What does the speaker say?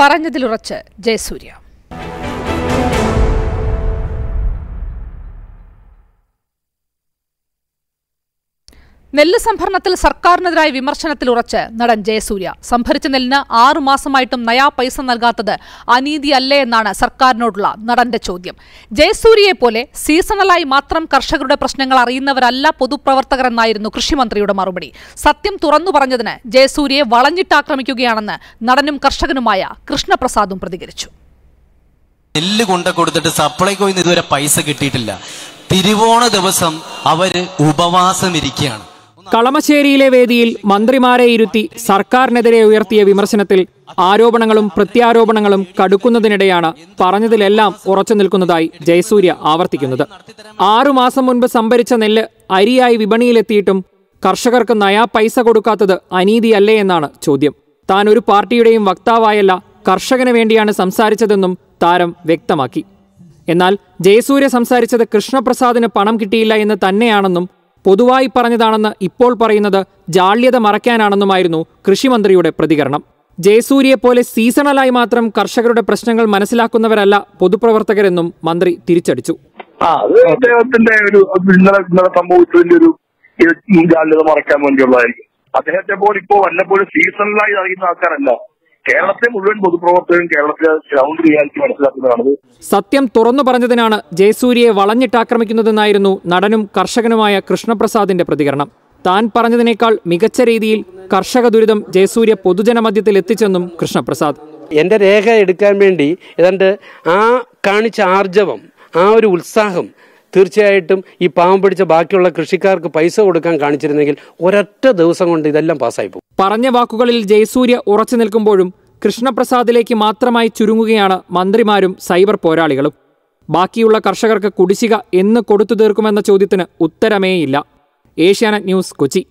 പറഞ്ഞതിലുറച്ച് ജയസൂര്യ നെല്ല് സംഭരണത്തിൽ സർക്കാരിനെതിരായ വിമർശനത്തിൽ ഉറച്ച് നടൻ ജയസൂര്യ. സംഭരിച്ച നെല്ലിന് ആറു മാസമായിട്ടും നയാ പൈസ നൽകാത്തത് അനീതിയല്ലേ എന്നാണ് സർക്കാരിനോടുള്ള നടന്റെ ചോദ്യം. ജയസൂര്യയെ പോലെ സീസണലായി മാത്രം കർഷകരുടെ പ്രശ്നങ്ങൾ അറിയുന്നവരല്ല പൊതുപ്രവർത്തകർ എന്നായിരുന്നു കൃഷിമന്ത്രിയുടെ മറുപടി. സത്യം തുറന്നു പറഞ്ഞതിന് ജയസൂര്യയെ വളഞ്ഞിട്ടാക്രമിക്കുകയാണെന്ന് നടനും കർഷകനുമായ കൃഷ്ണപ്രസാദും പ്രതികരിച്ചു. നെല്ല് കൊണ്ട കൊടുത്തിട്ട് സപ്ലൈകോയിൽ നിന്ന് ഇതുവരെ പൈസ കിട്ടിയിട്ടില്ല. തിരുവോണ ദിവസം അവർ ഉപവാസം ഇരിക്കുകയാണ് കളമശ്ശേരിയിലെ വേദിയിൽ മന്ത്രിമാരെ ഇരുത്തി സർക്കാരിനെതിരെ ഉയർത്തിയ വിമർശനത്തിൽ ആരോപണങ്ങളും പ്രത്യാരോപണങ്ങളും കടുക്കുന്നതിനിടെയാണ് പറഞ്ഞതിലെല്ലാം ഉറച്ചു നിൽക്കുന്നതായി ജയസൂര്യ ആവർത്തിക്കുന്നത്. ആറുമാസം മുൻപ് സംഭരിച്ച നെല്ല് അരിയായി വിപണിയിലെത്തിയിട്ടും കർഷകർക്ക് നയാ പൈസ കൊടുക്കാത്തത് അനീതിയല്ലേ എന്നാണ് ചോദ്യം. താൻ ഒരു പാർട്ടിയുടെയും വക്താവായല്ല കർഷകന് വേണ്ടിയാണ് സംസാരിച്ചതെന്നും താരം വ്യക്തമാക്കി. എന്നാൽ ജയസൂര്യ സംസാരിച്ചത് കൃഷ്ണപ്രസാദിന് പണം കിട്ടിയില്ല എന്ന് തന്നെയാണെന്നും പൊതുവായി പറഞ്ഞതാണെന്ന് ഇപ്പോൾ പറയുന്നത് ജാള്യത മറയ്ക്കാനാണെന്നുമായിരുന്നു കൃഷിമന്ത്രിയുടെ പ്രതികരണം. ജയസൂര്യയെപ്പോലെ സീസണലായി മാത്രം കർഷകരുടെ പ്രശ്നങ്ങൾ മനസ്സിലാക്കുന്നവരല്ല പൊതുപ്രവർത്തകരെന്നും മന്ത്രി തിരിച്ചടിച്ചു. ആ അദ്ദേഹത്തിന്റെ ഒരു ഇന്നലെ ഇന്നലെ സംഭവിച്ചതിന്റെ ഒരു ജാള്യത മറയ്ക്കാൻ വേണ്ടിയുള്ളതായിരിക്കും. അദ്ദേഹത്തെ പോലെ ഇപ്പോ വല്ലപ്പോഴും സീസണലായി അറിയുന്ന ആൾക്കാരല്ല. കേരളത്തെ മുഴുവൻ പൊതുപ്രവർത്തകരും കേരളത്തിലെ ഗ്രൗണ്ട് റിയാലിറ്റി മനസ്സിലാക്കുന്നതാണ് സത്യം തുറന്നു പറഞ്ഞതിനാണ് ജയസൂര്യയെ വളഞ്ഞിട്ടാക്രമിക്കുന്നതെന്നായിരുന്നു നടനും കർഷകനുമായ കൃഷ്ണപ്രസാദിന്റെ പ്രതികരണം. താൻ പറഞ്ഞതിനേക്കാൾ മികച്ച രീതിയിൽ കർഷക ദുരിതം ജയസൂര്യ പൊതുജനമധ്യത്തിൽ എത്തിച്ചെന്നും കൃഷ്ണപ്രസാദ്. എന്റെ രേഖ എടുക്കാൻ വേണ്ടി ഏതാണ്ട് ആ കാണിച്ച ആർജവം ആ ഒരു ഉത്സാഹം തീർച്ചയായിട്ടും ഈ പാവം പിടിച്ച ബാക്കിയുള്ള കൃഷിക്കാർക്ക് പൈസ കൊടുക്കാൻ കാണിച്ചിരുന്നെങ്കിൽ ഒരൊറ്റ ദിവസം കൊണ്ട് ഇതെല്ലാം പാസ്സായി പോകും. പറഞ്ഞ വാക്കുകളിൽ ജയസൂര്യ ഉറച്ചു നിൽക്കുമ്പോഴും കൃഷ്ണപ്രസാദിലേക്ക് മാത്രമായി ചുരുങ്ങുകയാണ് മന്ത്രിമാരും സൈബർ പോരാളികളും. ബാക്കിയുള്ള കർഷകർക്ക് കുടിശ്ശിക എന്ന് കൊടുത്തു തീർക്കുമെന്ന ചോദ്യത്തിന് ഉത്തരമേയില്ല. ഏഷ്യാനെറ്റ് ന്യൂസ് കൊച്ചി.